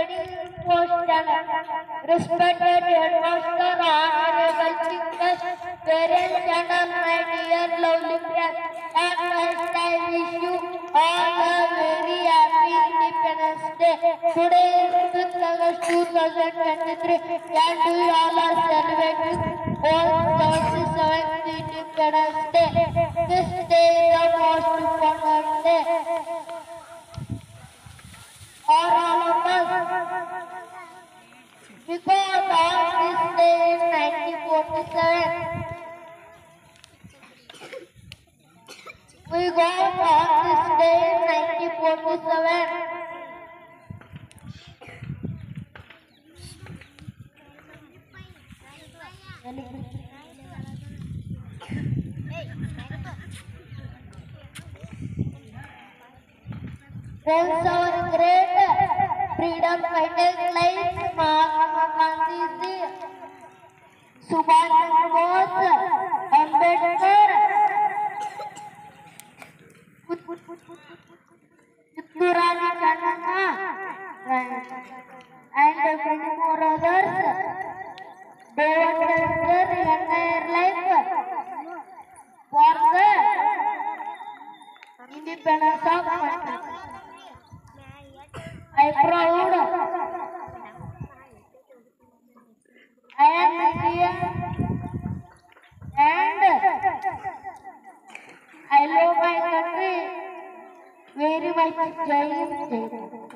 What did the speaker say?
wedding. Respected headmaster, parents and my. At first you all a very happy Independence Day. Today is 5th August 2023 and all are celebrating all 77th Independence Day. This day is the most important Because on this in 1947, we this day in 1947. Once our great freedom fighters like Gandhi, Chandra Bose, Ambedkar, Chitturani Channamma, and many more others, they wanted their entire life for the independence. Am and I love my country very much. Jai Hind,